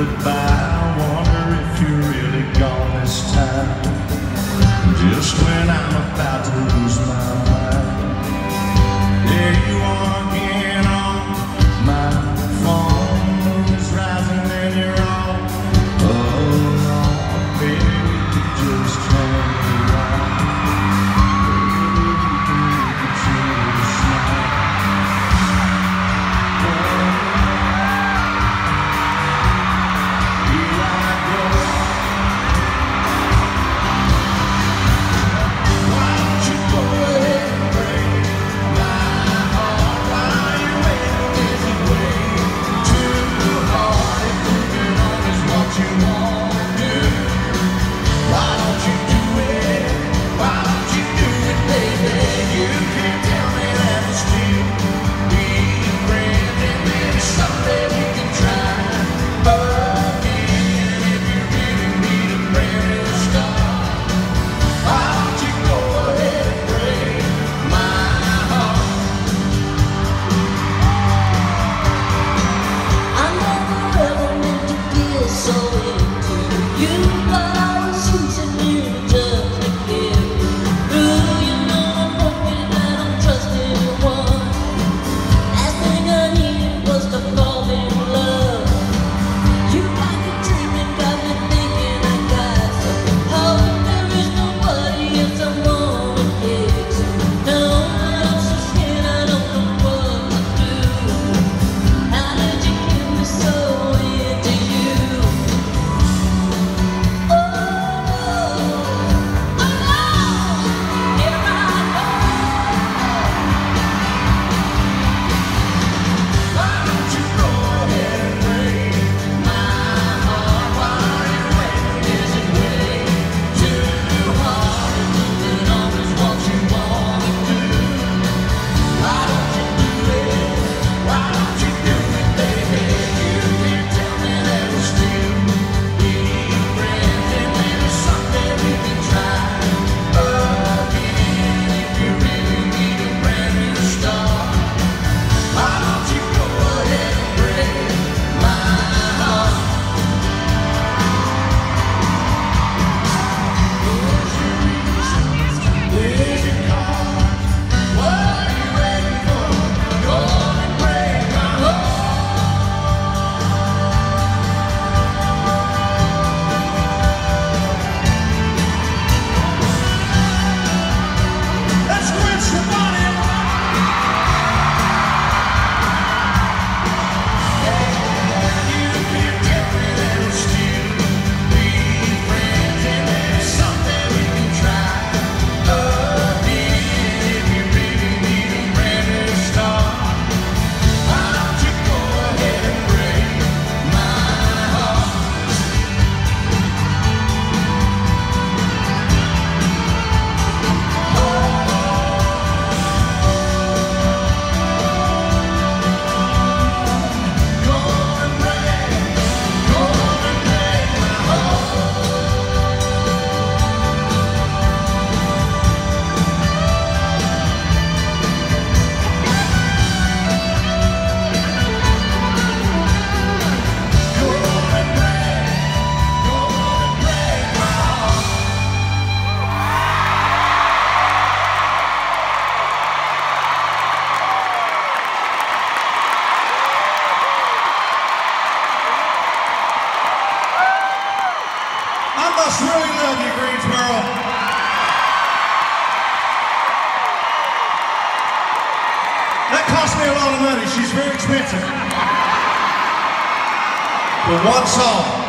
goodbye. feeling me a lot of money. She's very expensive. For one song.